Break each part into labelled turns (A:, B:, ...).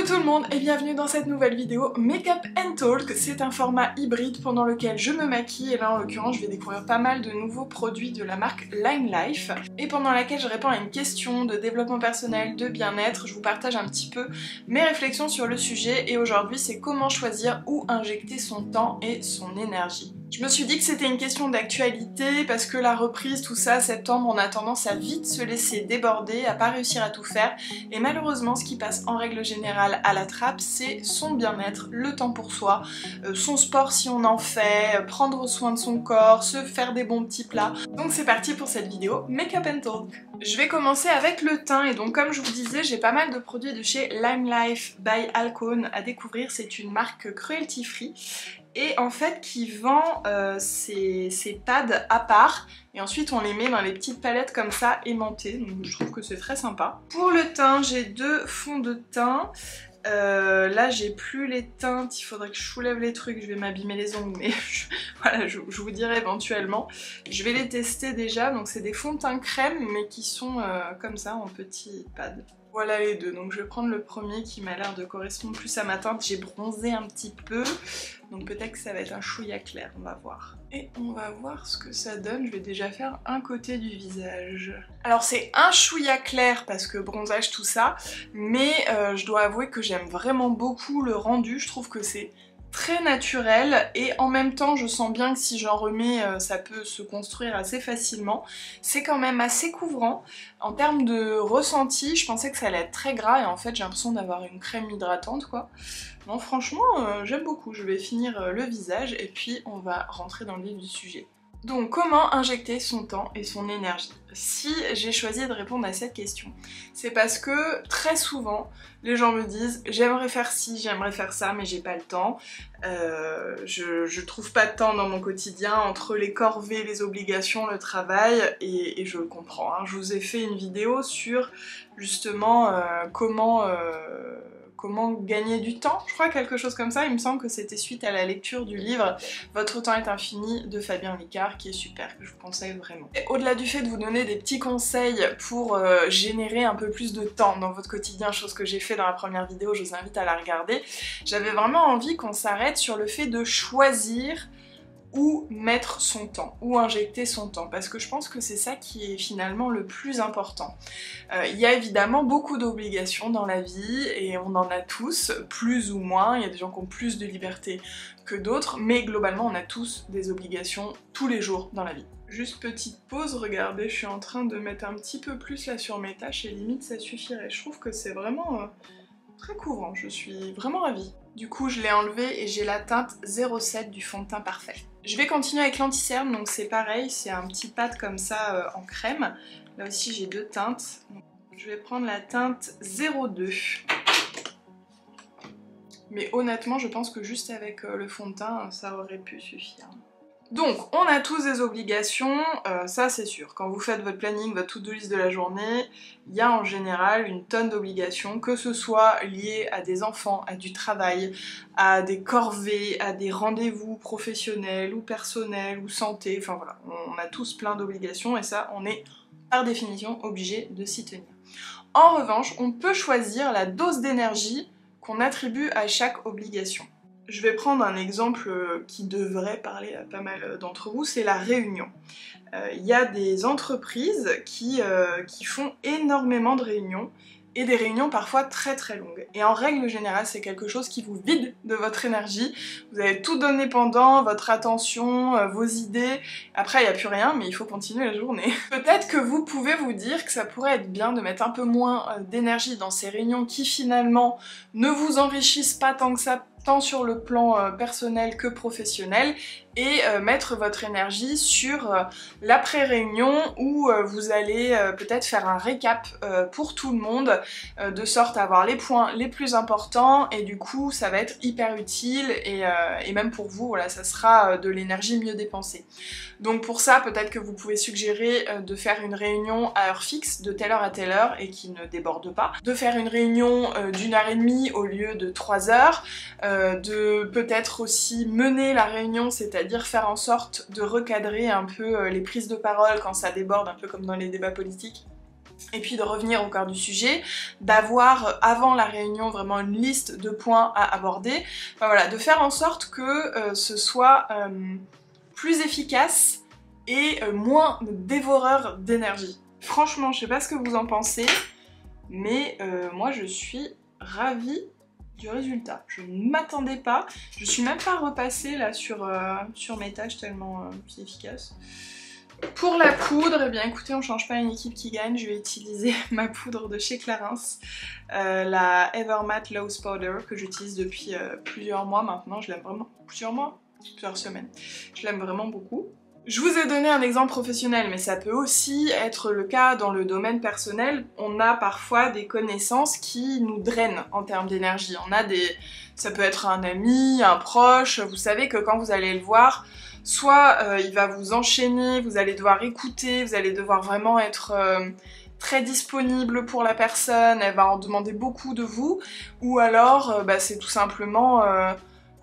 A: Coucou tout le monde et bienvenue dans cette nouvelle vidéo Makeup and Talk. C'est un format hybride pendant lequel je me maquille et là en l'occurrence je vais découvrir pas mal de nouveaux produits de la marque Lime Life et pendant laquelle je réponds à une question de développement personnel, de bien-être. Je vous partage un petit peu mes réflexions sur le sujet et aujourd'hui c'est comment choisir où injecter son temps et son énergie. Je me suis dit que c'était une question d'actualité parce que la reprise, tout ça, septembre, on a tendance à vite se laisser déborder, à pas réussir à tout faire. Et malheureusement, ce qui passe en règle générale à la trappe, c'est son bien-être, le temps pour soi, euh, son sport si on en fait, prendre soin de son corps, se faire des bons petits plats. Donc c'est parti pour cette vidéo Makeup and Talk. Je vais commencer avec le teint et donc comme je vous disais, j'ai pas mal de produits de chez Lime Life by Alcone à découvrir. C'est une marque cruelty free et en fait qui vend euh, ces, pads à part. Et ensuite on les met dans les petites palettes comme ça aimantées. Donc je trouve que c'est très sympa. Pour le teint j'ai deux fonds de teint euh, là j'ai plus les teintes, il faudrait que je soulève les trucs, je vais m'abîmer les ongles. Mais voilà je, vous dirai éventuellement. Je vais les tester déjà, donc c'est des fonds de teint crème mais qui sont euh, comme ça en petits pads. Voilà les deux, donc je vais prendre le premier qui m'a l'air de correspondre plus à ma teinte. J'ai bronzé un petit peu, donc peut-être que ça va être un chouïa clair, on va voir. Et on va voir ce que ça donne, je vais déjà faire un côté du visage. Alors c'est un chouïa clair parce que bronzage tout ça, mais euh, je dois avouer que j'aime vraiment beaucoup le rendu, je trouve que c'est très naturel et en même temps je sens bien que si j'en remets euh, ça peut se construire assez facilement. C'est quand même assez couvrant. En termes de ressenti je pensais que ça allait être très gras et en fait j'ai l'impression d'avoir une crème hydratante quoi. Non franchement euh, j'aime beaucoup. Je vais finir euh, le visage et puis on va rentrer dans le vif du sujet. Donc comment injecter son temps et son énergie Si j'ai choisi de répondre à cette question, c'est parce que très souvent les gens me disent j'aimerais faire ci, j'aimerais faire ça mais j'ai pas le temps, euh, je, trouve pas de temps dans mon quotidien entre les corvées, les obligations, le travail et, je comprends. Hein. Je vous ai fait une vidéo sur justement euh, comment... Euh, comment gagner du temps, je crois quelque chose comme ça, il me semble que c'était suite à la lecture du livre Votre temps est infini de Fabien Licard qui est super, que je vous conseille vraiment. Au-delà du fait de vous donner des petits conseils pour euh, générer un peu plus de temps dans votre quotidien, chose que j'ai fait dans la première vidéo, je vous invite à la regarder, j'avais vraiment envie qu'on s'arrête sur le fait de choisir où mettre son temps, où injecter son temps, parce que je pense que c'est ça qui est finalement le plus important. Euh, il y a évidemment beaucoup d'obligations dans la vie, et on en a tous, plus ou moins, il y a des gens qui ont plus de liberté que d'autres, mais globalement on a tous des obligations tous les jours dans la vie. Juste petite pause, regardez, je suis en train de mettre un petit peu plus là sur mes tâches, et limite ça suffirait. Je trouve que c'est vraiment... Euh, très courant, je suis vraiment ravie. Du coup, je l'ai enlevé et j'ai la teinte 07 du fond de teint parfait. Je vais continuer avec l'anti-cerne, donc c'est pareil, c'est un petit pad comme ça euh, en crème. Là aussi, j'ai deux teintes. je vais prendre la teinte 02. Mais honnêtement, je pense que juste avec euh, le fond de teint, ça aurait pu suffire. Donc, on a tous des obligations, euh, ça c'est sûr. Quand vous faites votre planning, votre to-do list de la journée, il y a en général une tonne d'obligations, que ce soit lié à des enfants, à du travail, à des corvées, à des rendez-vous professionnels ou personnels ou santé, enfin voilà, on a tous plein d'obligations et ça, on est par définition obligé de s'y tenir. En revanche, on peut choisir la dose d'énergie qu'on attribue à chaque obligation. Je vais prendre un exemple euh, qui devrait parler à pas mal d'entre vous, c'est la réunion. Euh, il y a des entreprises qui, euh, qui font énormément de réunions et des réunions parfois très très longues. Et en règle générale, c'est quelque chose qui vous vide de votre énergie. Vous avez tout donné pendant, votre attention, vos idées. Après, il n'y a plus rien, mais il faut continuer la journée. Peut-être que vous pouvez vous dire que ça pourrait être bien de mettre un peu moins d'énergie dans ces réunions qui finalement ne vous enrichissent pas tant que ça tant sur le plan euh, personnel que professionnel et euh, mettre votre énergie sur euh, l'après-réunion où vous allez peut-être faire un récap pour tout le monde de sorte à avoir les points les plus importants et du coup ça va être hyper utile et, et même pour vous voilà ça sera de l'énergie mieux dépensée. Donc pour ça peut-être que vous pouvez suggérer de faire une réunion à heure fixe de telle heure à telle heure et qui ne déborde pas, de faire une réunion d'une heure et demie au lieu de trois heures, euh, de peut-être aussi mener la réunion, c'est-à-dire faire en sorte de recadrer un peu euh, les prises de parole quand ça déborde, un peu comme dans les débats politiques. Et puis de revenir au cœur du sujet, d'avoir avant la réunion vraiment une liste de points à aborder, enfin voilà, de faire en sorte que euh, ce soit euh, plus efficace et euh, moins dévoreur d'énergie. Franchement, je sais pas ce que vous en pensez, mais moi je suis ravie du résultat. Je ne m'attendais pas, je suis même pas repassée là sur, sur mes tâches tellement c'est efficace. Pour la poudre, eh bien écoutez, on change pas une équipe qui gagne, je vais utiliser ma poudre de chez Clarins, euh, la Evermatte Loose Powder que j'utilise depuis euh, plusieurs mois maintenant, je l'aime vraiment, plusieurs mois, plusieurs semaines, je l'aime vraiment beaucoup. Je vous ai donné un exemple professionnel, mais ça peut aussi être le cas dans le domaine personnel. On a parfois des connaissances qui nous drainent en termes d'énergie. On a des... ça peut être un ami, un proche, vous savez que quand vous allez le voir, soit euh, il va vous enchaîner, vous allez devoir écouter, vous allez devoir vraiment être euh, très disponible pour la personne, elle va en demander beaucoup de vous, ou alors euh, bah, c'est tout simplement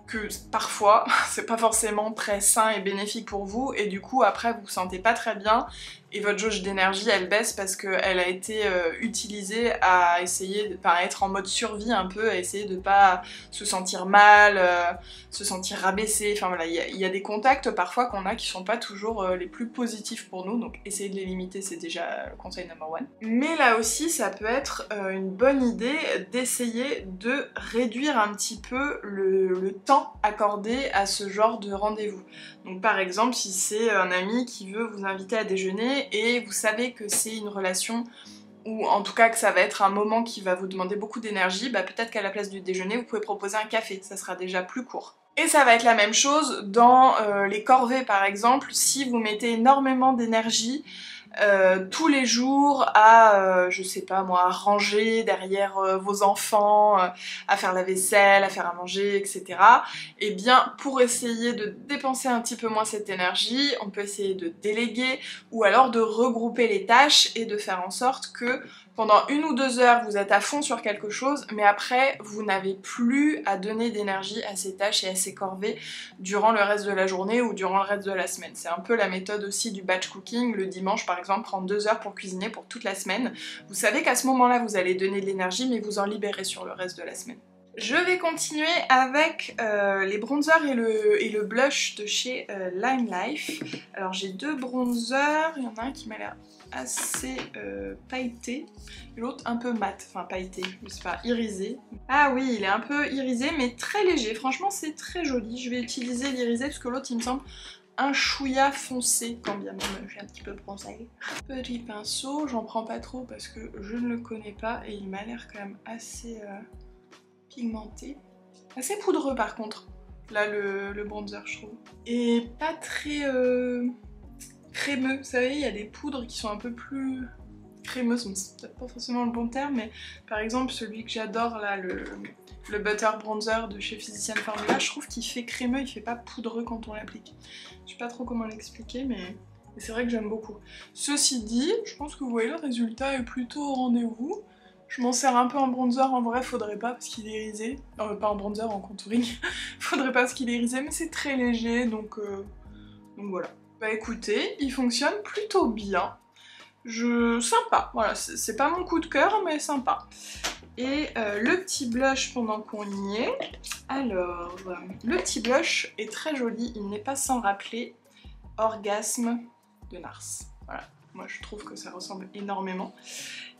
A: que parfois c'est pas forcément très sain et bénéfique pour vous et du coup après vous vous sentez pas très bien et votre jauge d'énergie elle baisse parce qu'elle a été euh, utilisée à essayer, enfin à être en mode survie un peu, à essayer de pas se sentir mal, euh, se sentir rabaissé, enfin voilà, il y, a des contacts parfois qu'on a qui sont pas toujours euh, les plus positifs pour nous, donc essayer de les limiter c'est déjà le conseil number one. Mais là aussi ça peut être une bonne idée d'essayer de réduire un petit peu le, le temps accordé à ce genre de rendez-vous. Donc par exemple si c'est un ami qui veut vous inviter à déjeuner et vous savez que c'est une relation ou en tout cas que ça va être un moment qui va vous demander beaucoup d'énergie, bah peut-être qu'à la place du déjeuner, vous pouvez proposer un café, ça sera déjà plus court. Et ça va être la même chose dans euh, les corvées par exemple, si vous mettez énormément d'énergie euh, tous les jours à, euh, je sais pas moi, ranger derrière euh, vos enfants, à faire la vaisselle, à faire à manger, etc. Et eh bien, pour essayer de dépenser un petit peu moins cette énergie, on peut essayer de déléguer ou alors de regrouper les tâches et de faire en sorte que pendant une ou deux heures, vous êtes à fond sur quelque chose, mais après, vous n'avez plus à donner d'énergie à ces tâches et à ces corvées durant le reste de la journée ou durant le reste de la semaine. C'est un peu la méthode aussi du batch cooking. Le dimanche, par exemple, prendre deux heures pour cuisiner pour toute la semaine. Vous savez qu'à ce moment-là, vous allez donner de l'énergie, mais vous en libérez sur le reste de la semaine. Je vais continuer avec euh, les bronzers et le, blush de chez euh, Lime Life. Alors j'ai deux bronzers, il y en a un qui m'a l'air assez euh, pailleté, et l'autre un peu mat, enfin pailleté, je sais pas, irisé. Ah oui, il est un peu irisé, mais très léger. Franchement, c'est très joli. Je vais utiliser l'irisé parce que l'autre, il me semble un chouïa foncé, quand bien même j'ai un petit peu bronzé. Petit pinceau, j'en prends pas trop parce que je ne le connais pas et il m'a l'air quand même assez pigmenté. Assez poudreux par contre, là le, bronzer je trouve. Et pas très euh, crémeux, vous savez, il y a des poudres qui sont un peu plus crémeuses, c'est peut-être pas forcément le bon terme, mais par exemple celui que j'adore là, le, le Butter Bronzer de chez Physician Formula, je trouve qu'il fait crémeux, il fait pas poudreux quand on l'applique. Je sais pas trop comment l'expliquer, mais c'est vrai que j'aime beaucoup. Ceci dit, je pense que vous voyez le résultat est plutôt au rendez-vous. Je m'en sers un peu en bronzer, en vrai faudrait pas parce qu'il est irisé. Euh, pas en bronzer, en contouring. faudrait pas parce qu'il est irisé, mais c'est très léger, donc, euh, donc voilà. Bah écoutez, il fonctionne plutôt bien. Je... Sympa, voilà, c'est pas mon coup de cœur, mais sympa. Et euh, le petit blush pendant qu'on y est. Alors, le petit blush est très joli, il n'est pas sans rappeler Orgasme de Nars. Voilà, moi je trouve que ça ressemble énormément.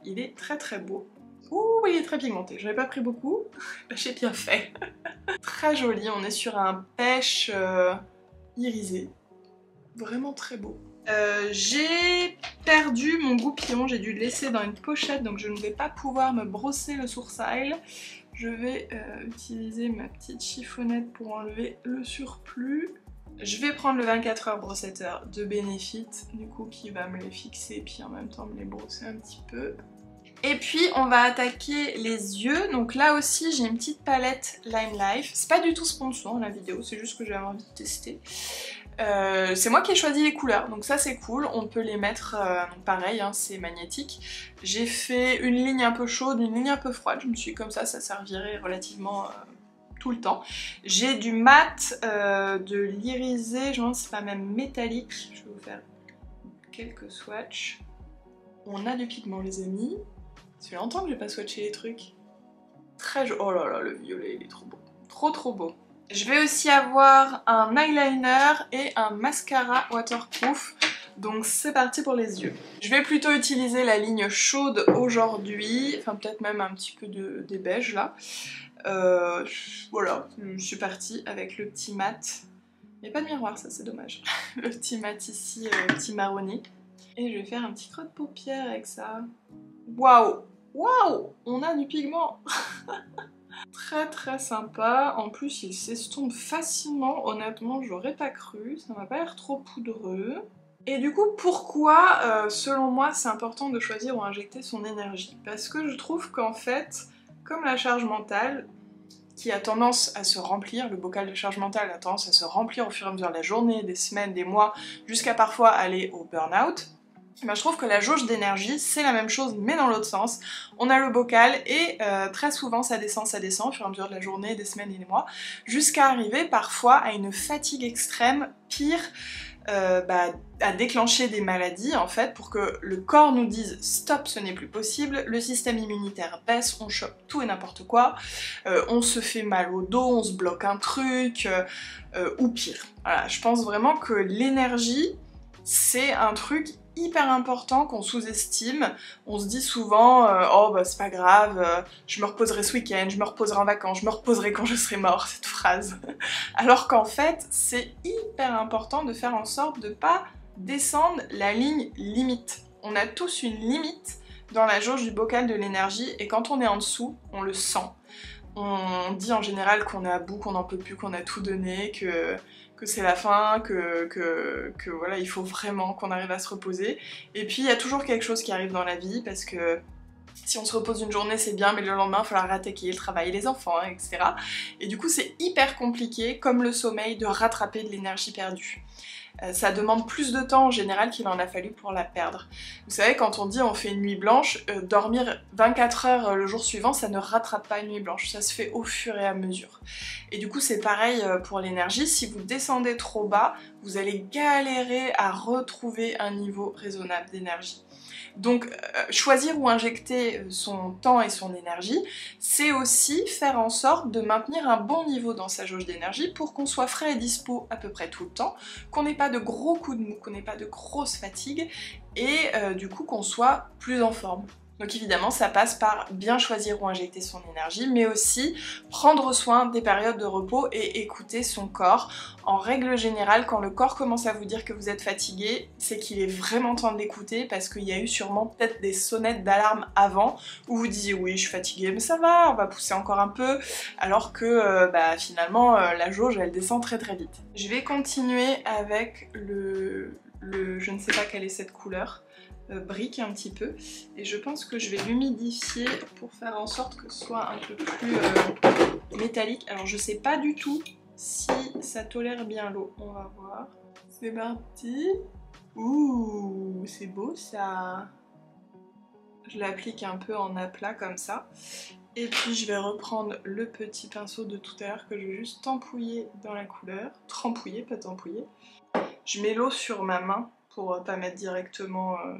A: Il est très très beau. Ouh, il est très pigmenté. J'en ai pas pris beaucoup. J'ai bien fait. très joli. On est sur un pêche euh, irisé. Vraiment très beau. Euh, j'ai perdu mon goupillon, j'ai dû le laisser dans une pochette donc je ne vais pas pouvoir me brosser le sourcil. Je vais euh, utiliser ma petite chiffonnette pour enlever le surplus. Je vais prendre le 24 heures brossetteur de Benefit, du coup qui va me les fixer puis en même temps me les brosser un petit peu. Et puis on va attaquer les yeux, donc là aussi j'ai une petite palette Lime Life. C'est pas du tout sponsor la vidéo, c'est juste que j'avais envie de tester. Euh, c'est moi qui ai choisi les couleurs, donc ça c'est cool, on peut les mettre euh, pareil, hein, c'est magnétique. J'ai fait une ligne un peu chaude, une ligne un peu froide, je me suis dit comme ça, ça servirait relativement euh, tout le temps. J'ai du mat, de l'irisé, je me demande c'est pas même métallique, je vais vous faire quelques swatchs. On a du pigment les amis. Ça fait longtemps que j'ai pas swatché les trucs. Très joli. Oh là là, le violet il est trop beau. Trop trop beau. Je vais aussi avoir un eyeliner et un mascara waterproof. Donc c'est parti pour les yeux. Je vais plutôt utiliser la ligne chaude aujourd'hui, enfin peut-être même un petit peu de, des beiges là. Euh, voilà, je suis partie avec le petit mat. Il n'y a pas de miroir, ça c'est dommage. le petit mat ici, euh, petit marronné. Et je vais faire un petit creux de paupière avec ça. Waouh Waouh On a du pigment Très très sympa. En plus, il s'estompe facilement. Honnêtement, j'aurais pas cru. Ça m'a pas l'air trop poudreux. Et du coup, pourquoi, euh, selon moi, c'est important de choisir ou injecter son énergie? Parce que je trouve qu'en fait, comme la charge mentale, qui a tendance à se remplir, le bocal de charge mentale a tendance à se remplir au fur et à mesure de la journée, des semaines, des mois, jusqu'à parfois aller au burn-out, ben, je trouve que la jauge d'énergie, c'est la même chose, mais dans l'autre sens. On a le bocal et euh, très souvent ça descend, ça descend au fur et à mesure de la journée, des semaines et des mois, jusqu'à arriver parfois à une fatigue extrême, pire, euh, bah, à déclencher des maladies en fait pour que le corps nous dise stop ce n'est plus possible, le système immunitaire baisse, on chope tout et n'importe quoi, euh, on se fait mal au dos, on se bloque un truc, ou pire. Voilà, je pense vraiment que l'énergie c'est un truc hyper important qu'on sous-estime. On se dit souvent euh, oh bah c'est pas grave, euh, je me reposerai ce week-end, je me reposerai en vacances, je me reposerai quand je serai mort, cette phrase. Alors qu'en fait, c'est hyper important de faire en sorte de pas descendre la ligne limite. On a tous une limite dans la jauge du bocal de l'énergie et quand on est en dessous, on le sent. On dit en général qu'on est à bout, qu'on n'en peut plus, qu'on a tout donné, que que c'est la fin, que, que, voilà, il faut vraiment qu'on arrive à se reposer. Et puis il y a toujours quelque chose qui arrive dans la vie parce que si on se repose une journée c'est bien mais le lendemain il faut falloir attaquer le travail, les enfants, etc. Et du coup c'est hyper compliqué comme le sommeil de rattraper de l'énergie perdue. Euh, ça demande plus de temps en général qu'il en a fallu pour la perdre. Vous savez, quand on dit on fait une nuit blanche, euh, dormir 24 heures euh, le jour suivant, ça ne rattrape pas une nuit blanche, ça se fait au fur et à mesure. Et du coup, c'est pareil pour l'énergie, si vous descendez trop bas, vous allez galérer à retrouver un niveau raisonnable d'énergie. Donc euh, choisir ou injecter son temps et son énergie, c'est aussi faire en sorte de maintenir un bon niveau dans sa jauge d'énergie pour qu'on soit frais et dispo à peu près tout le temps, qu'on n'ait pas de gros coups de mou, qu'on n'ait pas de grosse fatigue et euh, du coup qu'on soit plus en forme. Donc évidemment, ça passe par bien choisir où injecter son énergie, mais aussi prendre soin des périodes de repos et écouter son corps. En règle générale, quand le corps commence à vous dire que vous êtes fatigué, c'est qu'il est vraiment temps de l'écouter parce qu'il y a eu sûrement peut-être des sonnettes d'alarme avant où vous disiez oui, je suis fatiguée, mais ça va, on va pousser encore un peu, alors que euh, bah, finalement euh, la jauge elle descend très très vite. Je vais continuer avec le je ne sais pas quelle est cette couleur. Euh, brique un petit peu et je pense que je vais l'humidifier pour faire en sorte que ce soit un peu plus euh, métallique. Alors je sais pas du tout si ça tolère bien l'eau, on va voir. C'est parti Ouh, c'est beau ça Je l'applique un peu en aplat comme ça. Et puis je vais reprendre le petit pinceau de tout à l'heure que je vais juste tempouiller dans la couleur. Trempouiller, pas tempouiller. Je mets l'eau sur ma main pour pas mettre directement euh,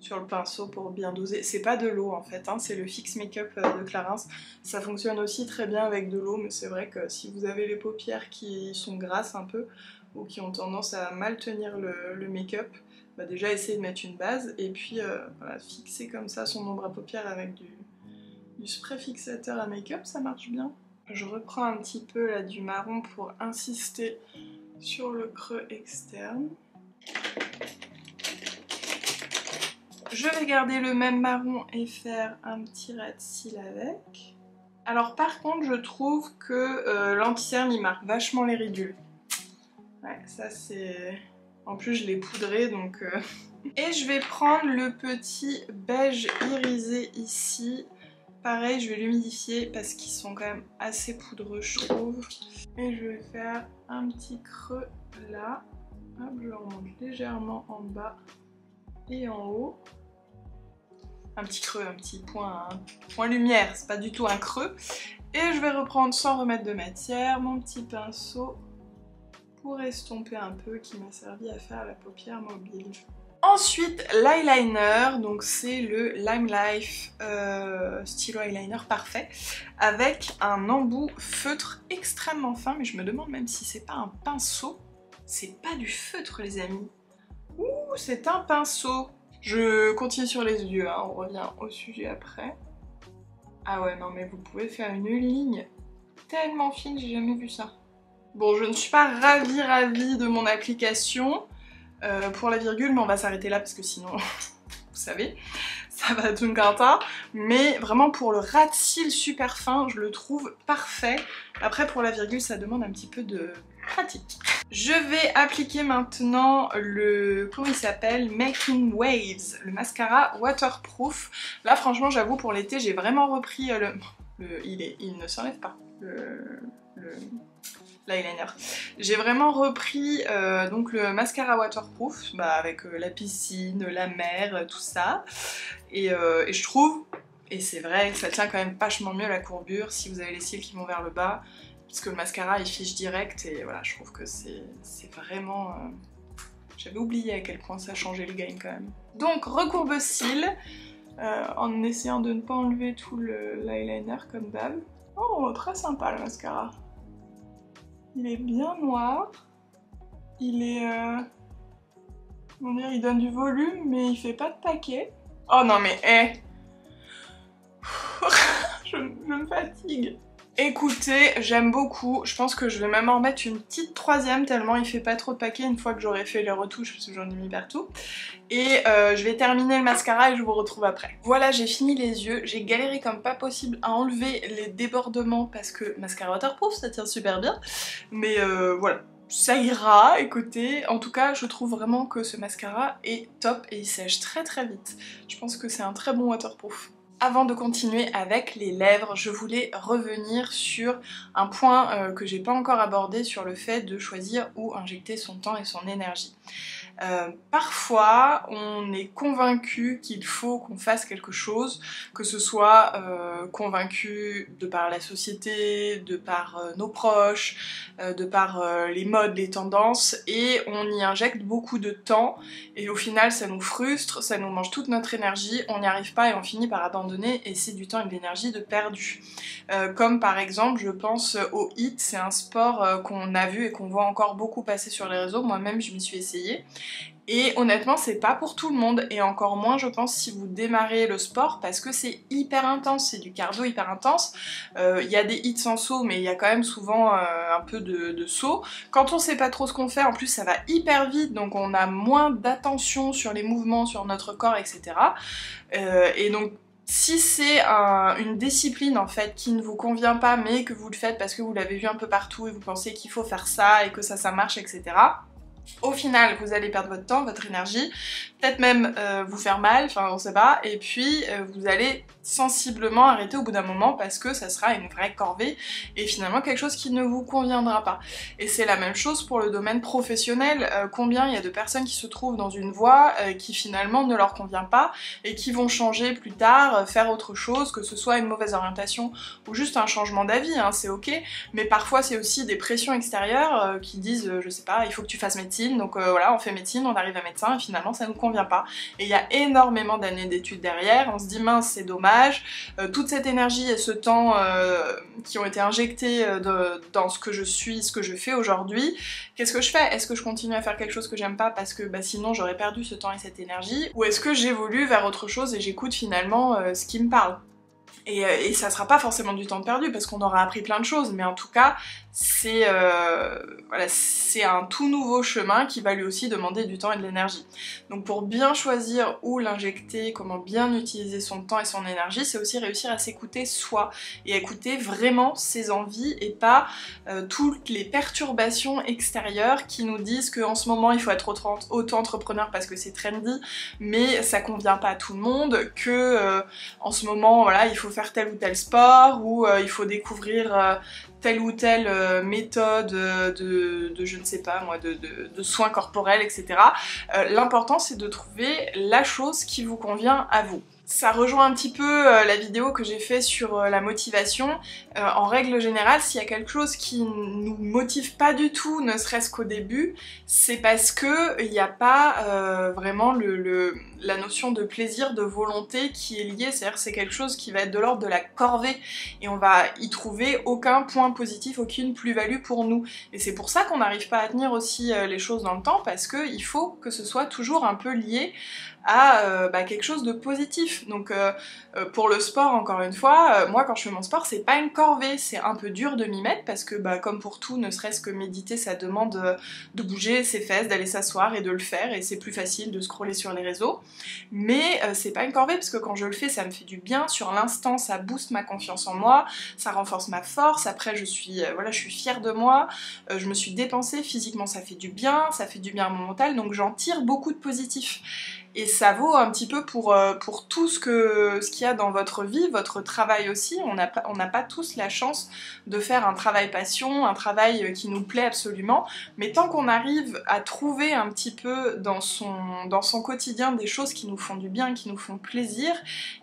A: sur le pinceau pour bien doser. C'est pas de l'eau en fait, hein, c'est le Fix Makeup euh, de Clarins. Ça fonctionne aussi très bien avec de l'eau, mais c'est vrai que si vous avez les paupières qui sont grasses un peu, ou qui ont tendance à mal tenir le, make-up, bah déjà essayez de mettre une base, et puis euh, fixer comme ça son ombre à paupières avec du, spray fixateur à make-up, ça marche bien. Je reprends un petit peu là du marron pour insister sur le creux externe. Je vais garder le même marron et faire un petit red cils avec. Alors par contre, je trouve que euh, l'anti-cerne, il marque vachement les ridules. Ouais, ça c'est... En plus, je l'ai poudré, donc... Euh. Et je vais prendre le petit beige irisé ici. Pareil, je vais l'humidifier parce qu'ils sont quand même assez poudreux, je trouve. Et je vais faire un petit creux là. Hop, je remonte légèrement en bas et en haut. Un petit creux, un petit point, point lumière, c'est pas du tout un creux. Et je vais reprendre sans remettre de matière mon petit pinceau pour estomper un peu qui m'a servi à faire la paupière mobile. Ensuite, l'eyeliner, donc c'est le Lime Life euh, stylo eyeliner parfait avec un embout feutre extrêmement fin, mais je me demande même si c'est pas un pinceau. C'est pas du feutre les amis. C'est un pinceau. Je continue sur les yeux, hein, on revient au sujet après. Ah ouais, non mais vous pouvez faire une ligne tellement fine, j'ai jamais vu ça. Bon, je ne suis pas ravie ravie de mon application euh, pour la virgule, mais on va s'arrêter là parce que sinon, vous savez, ça va une cata. Mais vraiment pour le ras de cils super fin, je le trouve parfait. Après pour la virgule, ça demande un petit peu de pratique. Je vais appliquer maintenant le, comment il s'appelle, Making Waves, le mascara waterproof. Là franchement j'avoue pour l'été j'ai vraiment repris euh, le... il, ne s'enlève pas. Le, le l'eyeliner. J'ai vraiment repris euh, donc le mascara waterproof bah, avec euh, la piscine, la mer, tout ça. Et, et je trouve, et c'est vrai, ça tient quand même vachement mieux la courbure si vous avez les cils qui vont vers le bas parce que le mascara il fiche direct et voilà je trouve que c'est vraiment... Euh, j'avais oublié à quel point ça changeait le game quand même. Donc recourbe cils euh, en essayant de ne pas enlever tout l'eyeliner comme d'hab. Oh très sympa le mascara. Il est bien noir. Il est... Euh... dire, il donne du volume mais il fait pas de paquet. Oh non mais hé je me fatigue Écoutez, j'aime beaucoup, je pense que je vais même en mettre une petite troisième tellement il fait pas trop de paquets une fois que j'aurai fait les retouches parce que j'en ai mis partout. Et euh, je vais terminer le mascara et je vous retrouve après. Voilà, j'ai fini les yeux, j'ai galéré comme pas possible à enlever les débordements parce que mascara waterproof ça tient super bien. Mais euh, voilà, ça ira, écoutez. En tout cas, je trouve vraiment que ce mascara est top et il sèche très très vite. Je pense que c'est un très bon waterproof. Avant de continuer avec les lèvres, je voulais revenir sur un point euh, que j'ai pas encore abordé sur le fait de choisir où injecter son temps et son énergie. Euh, parfois, on est convaincu qu'il faut qu'on fasse quelque chose, que ce soit euh, convaincu de par la société, de par euh, nos proches, de par les modes, les tendances, et on y injecte beaucoup de temps, et au final ça nous frustre, ça nous mange toute notre énergie, on n'y arrive pas et on finit par abandonner, et c'est du temps et de l'énergie de perdu. comme par exemple, je pense au HIT, c'est un sport qu'on a vu et qu'on voit encore beaucoup passer sur les réseaux, moi-même je m'y suis essayée, et honnêtement, c'est pas pour tout le monde, et encore moins, je pense, si vous démarrez le sport, parce que c'est hyper intense, c'est du cardio hyper intense. Euh, il y a des hits sans saut, mais il y a quand même souvent euh, un peu de, de, saut. Quand on sait pas trop ce qu'on fait, en plus, ça va hyper vite, donc on a moins d'attention sur les mouvements, sur notre corps, etc. Euh, et donc, si c'est une discipline en fait qui ne vous convient pas mais que vous le faites parce que vous l'avez vu un peu partout et vous pensez qu'il faut faire ça et que ça ça marche etc au final, vous allez perdre votre temps, votre énergie, peut-être même euh, vous faire mal, enfin on sait pas, et puis euh, vous allez sensiblement arrêter au bout d'un moment parce que ça sera une vraie corvée et finalement quelque chose qui ne vous conviendra pas. Et c'est la même chose pour le domaine professionnel, euh, combien il y a de personnes qui se trouvent dans une voie qui finalement ne leur convient pas et qui vont changer plus tard, faire autre chose, que ce soit une mauvaise orientation ou juste un changement d'avis, hein, c'est ok, mais parfois c'est aussi des pressions extérieures qui disent, je sais pas, il faut que tu fasses médecine, donc voilà, on fait médecine, on arrive à médecin et finalement ça nous convient pas. Et il y a énormément d'années d'études derrière, on se dit mince c'est dommage, euh, toute cette énergie et ce temps euh, qui ont été injectés euh, dans ce que je suis, ce que je fais aujourd'hui, qu'est-ce que je fais? Est-ce que je continue à faire quelque chose que j'aime pas parce que bah, sinon j'aurais perdu ce temps et cette énergie? Ou est-ce que j'évolue vers autre chose et j'écoute finalement ce qui me parle? Et, et, ça sera pas forcément du temps perdu parce qu'on aura appris plein de choses, mais en tout cas, c'est euh, voilà, un tout nouveau chemin qui va lui aussi demander du temps et de l'énergie. Donc pour bien choisir où l'injecter, comment bien utiliser son temps et son énergie, c'est aussi réussir à s'écouter soi et écouter vraiment ses envies et pas euh, toutes les perturbations extérieures qui nous disent qu'en ce moment il faut être auto-entrepreneur parce que c'est trendy, mais ça convient pas à tout le monde, que euh, en ce moment voilà il faut faire tel ou tel sport ou il faut découvrir telle ou telle euh, méthode euh, de, je ne sais pas moi, de, soins corporels, etc. Euh, l'important c'est de trouver la chose qui vous convient à vous. Ça rejoint un petit peu euh, la vidéo que j'ai fait sur euh, la motivation. Euh, en règle générale, s'il y a quelque chose qui nous motive pas du tout, ne serait-ce qu'au début, c'est parce que il n'y a pas vraiment la notion de plaisir, de volonté qui est liée. C'est-à-dire c'est quelque chose qui va être de l'ordre de la corvée et on va y trouver aucun point positif, aucune plus-value pour nous. Et c'est pour ça qu'on n'arrive pas à tenir aussi les choses dans le temps parce qu'il faut que ce soit toujours un peu lié à euh, bah, quelque chose de positif. Donc euh, euh, pour le sport, encore une fois, moi quand je fais mon sport, c'est pas une corvée, c'est un peu dur de m'y mettre parce que bah, comme pour tout, ne serait-ce que méditer, ça demande de bouger ses fesses, d'aller s'asseoir et de le faire et c'est plus facile de scroller sur les réseaux. Mais c'est pas une corvée parce que quand je le fais, ça me fait du bien. Sur l'instant, ça booste ma confiance en moi, ça renforce ma force. Après, je suis, voilà, je suis fière de moi. je me suis dépensée physiquement, ça fait du bien, ça fait du bien à mon mental, donc j'en tire beaucoup de positif. Et ça vaut un petit peu pour, euh, pour tout ce qu'il ce qu'il y a dans votre vie, votre travail aussi. On n'a pas, pas tous la chance de faire un travail passion, un travail qui nous plaît absolument. Mais tant qu'on arrive à trouver un petit peu dans son, dans son quotidien des choses qui nous font du bien, qui nous font plaisir,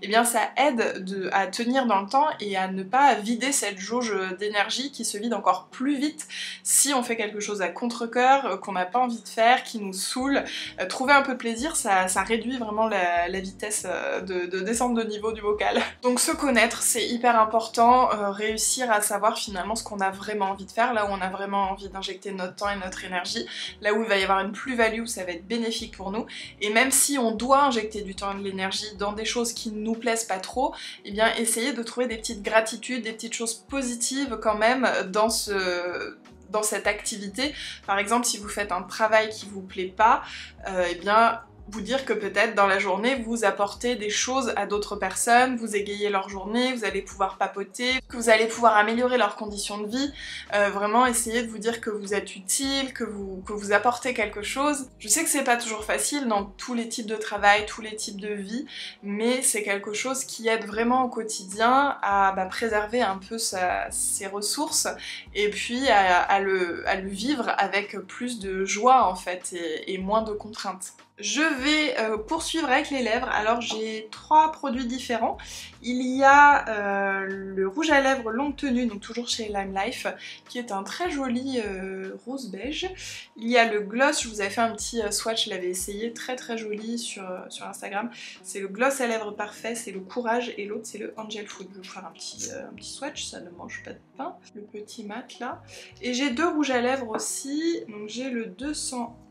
A: eh bien ça aide de, à tenir dans le temps et à ne pas vider cette jauge d'énergie qui se vide encore plus vite si on fait quelque chose à contre-coeur, euh, qu'on n'a pas envie de faire, qui nous saoule. Euh, trouver un peu de plaisir, ça, ça réduit vraiment la, vitesse euh, de, descente de niveau du vocal. Donc se connaître, c'est hyper important, euh, réussir à savoir finalement ce qu'on a vraiment envie de faire, là où on a vraiment envie d'injecter notre temps et notre énergie, là où il va y avoir une plus-value, où ça va être bénéfique pour nous. Et même si on doit injecter du temps et de l'énergie dans des choses qui ne nous plaisent pas trop, eh bien essayer de trouver des petites gratitudes, des petites choses positives quand même dans ce dans cette activité. Par exemple, si vous faites un travail qui vous plaît pas, euh, eh bien vous dire que peut-être dans la journée vous apportez des choses à d'autres personnes, vous égayez leur journée, vous allez pouvoir papoter, que vous allez pouvoir améliorer leurs conditions de vie, euh, vraiment essayer de vous dire que vous êtes utile, que vous, que vous apportez quelque chose. Je sais que c'est pas toujours facile dans tous les types de travail, tous les types de vie, mais c'est quelque chose qui aide vraiment au quotidien à bah, préserver un peu ses ressources et puis à, le, à, le, vivre avec plus de joie en fait et moins de contraintes. Je vais euh, poursuivre avec les lèvres. Alors j'ai trois produits différents. Il y a euh, le rouge à lèvres longue tenue, donc toujours chez Lime Life, qui est un très joli euh, rose beige. Il y a le gloss, je vous avais fait un petit swatch, je l'avais essayé, très très joli sur, Instagram. C'est le gloss à lèvres parfait, c'est le courage, et l'autre c'est le angel food. Je vais vous faire un petit, un petit swatch, ça ne mange pas de pain. Le petit mat là. Et j'ai deux rouges à lèvres aussi, donc j'ai le 201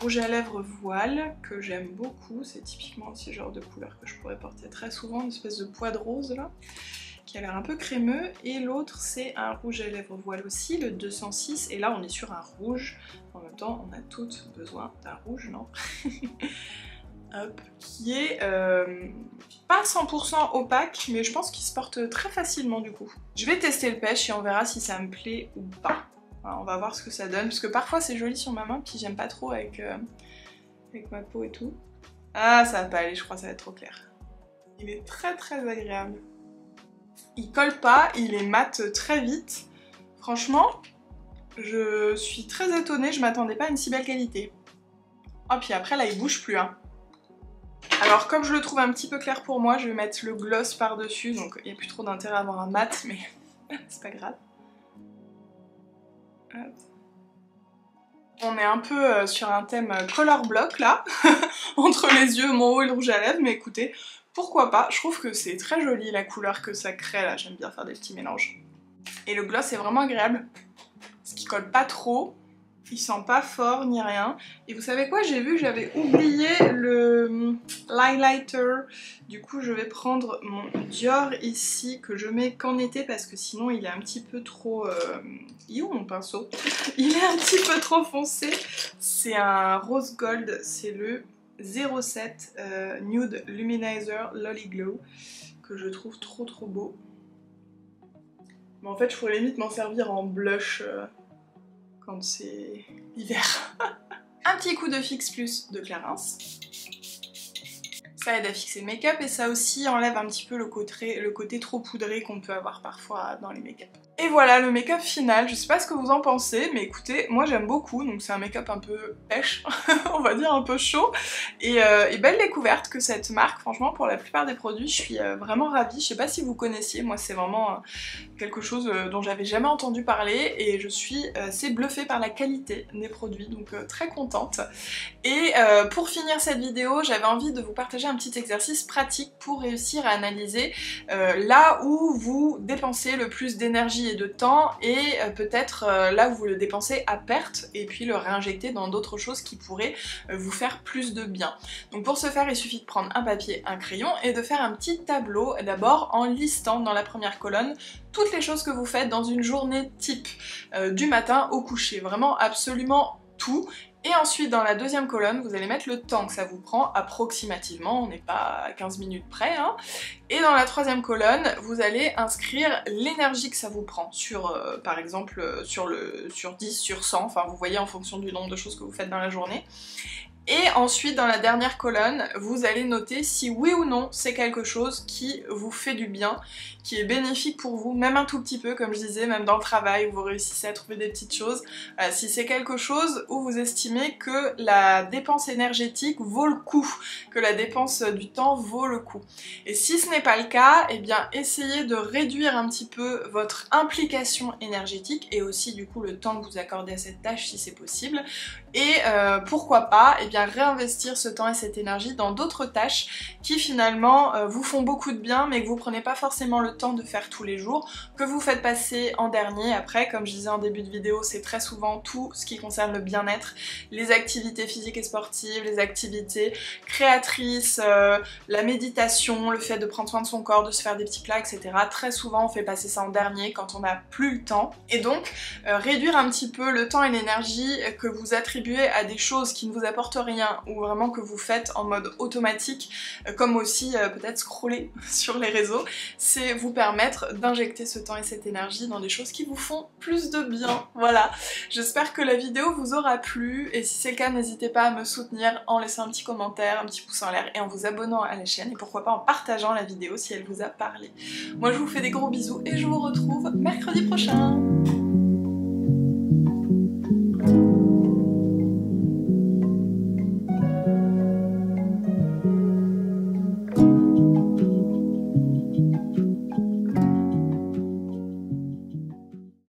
A: Rouge à lèvres voile que j'aime beaucoup, c'est typiquement le genre de couleur que je pourrais porter très souvent, une espèce de poids de rose là, qui a l'air un peu crémeux. Et l'autre c'est un rouge à lèvres voile aussi, le 206, et là on est sur un rouge. En même temps on a toutes besoin d'un rouge, non Hop, qui est euh, pas 100% opaque, mais je pense qu'il se porte très facilement du coup. Je vais tester le pêche et on verra si ça me plaît ou pas on va voir ce que ça donne, parce que parfois c'est joli sur ma main, puis j'aime pas trop avec, euh, ma peau et tout. Ah, ça va pas aller, je crois ça va être trop clair. Il est très très agréable. Il colle pas, il est mat très vite. Franchement, je suis très étonnée, je m'attendais pas à une si belle qualité. Oh, puis après là, il bouge plus, hein. Alors comme je le trouve un petit peu clair pour moi, je vais mettre le gloss par-dessus, donc il n'y a plus trop d'intérêt à avoir un mat, mais c'est pas grave. On est un peu euh, sur un thème euh, color block là, entre les yeux, mon haut et le rouge à lèvres, mais écoutez, pourquoi pas, je trouve que c'est très joli la couleur que ça crée là, j'aime bien faire des petits mélanges. Et le gloss est vraiment agréable, ce qui colle pas trop, il sent pas fort ni rien. Et vous savez quoi, j'ai vu j'avais oublié le highlighter. Du coup, je vais prendre mon Dior ici que je mets qu'en été parce que sinon il est un petit peu trop... Euh... Il est où mon pinceau Il est un petit peu trop foncé. C'est un rose gold, c'est le 07 euh, Nude Luminizer Lolly Glow que je trouve trop trop beau. Mais en fait, je pourrais limite m'en servir en blush... Euh, quand c'est l'hiver. un petit coup de Fix Plus de Clarins. ça aide à fixer le make-up et ça aussi enlève un petit peu le côté, le côté trop poudré qu'on peut avoir parfois dans les make-up. Et voilà le make-up final, je sais pas ce que vous en pensez, mais écoutez, moi j'aime beaucoup, donc c'est un make-up un peu pêche, on va dire un peu chaud, euh, et, belle découverte que cette marque, franchement pour la plupart des produits, je suis euh, vraiment ravie, je sais pas si vous connaissiez, moi c'est vraiment euh, quelque chose dont j'avais jamais entendu parler, et je suis assez bluffée par la qualité des produits, donc très contente. Et pour finir cette vidéo, j'avais envie de vous partager un petit exercice pratique pour réussir à analyser là où vous dépensez le plus d'énergie de temps et euh, peut-être euh, là vous le dépensez à perte et puis le réinjecter dans d'autres choses qui pourraient euh, vous faire plus de bien. Donc pour ce faire, il suffit de prendre un papier, un crayon et de faire un petit tableau d'abord en listant dans la première colonne toutes les choses que vous faites dans une journée type du matin au coucher. Vraiment absolument tout et ensuite, dans la deuxième colonne, vous allez mettre le temps que ça vous prend approximativement, on n'est pas à 15 minutes près. Hein. Et dans la troisième colonne, vous allez inscrire l'énergie que ça vous prend sur, euh, par exemple, euh, sur, le, sur 10, sur 100, enfin vous voyez en fonction du nombre de choses que vous faites dans la journée. Et ensuite, dans la dernière colonne, vous allez noter si oui ou non c'est quelque chose qui vous fait du bien, qui est bénéfique pour vous, même un tout petit peu, comme je disais, même dans le travail où vous réussissez à trouver des petites choses. Euh, si c'est quelque chose où vous estimez que la dépense énergétique vaut le coup, que la dépense du temps vaut le coup. Et si ce n'est pas le cas, eh bien essayez de réduire un petit peu votre implication énergétique et aussi du coup le temps que vous accordez à cette tâche si c'est possible. Et euh, pourquoi pas, eh bien réinvestir ce temps et cette énergie dans d'autres tâches qui finalement euh, vous font beaucoup de bien mais que vous prenez pas forcément le temps de faire tous les jours, que vous faites passer en dernier. Après, comme je disais en début de vidéo, c'est très souvent tout ce qui concerne le bien-être, les activités physiques et sportives, les activités créatrices, euh, la méditation, le fait de prendre soin de son corps, de se faire des petits plats, etc. Très souvent on fait passer ça en dernier quand on n'a plus le temps. Et donc euh, réduire un petit peu le temps et l'énergie que vous attribuez à des choses qui ne vous apportent rien ou vraiment que vous faites en mode automatique, euh, comme aussi peut-être scroller sur les réseaux, c'est vous permettre d'injecter ce temps et cette énergie dans des choses qui vous font plus de bien. Voilà, j'espère que la vidéo vous aura plu et si c'est le cas n'hésitez pas à me soutenir en laissant un petit commentaire, un petit pouce en l'air et en vous abonnant à la chaîne et pourquoi pas en partageant la vidéo si elle vous a parlé. Moi je vous fais des gros bisous et je vous retrouve mercredi prochain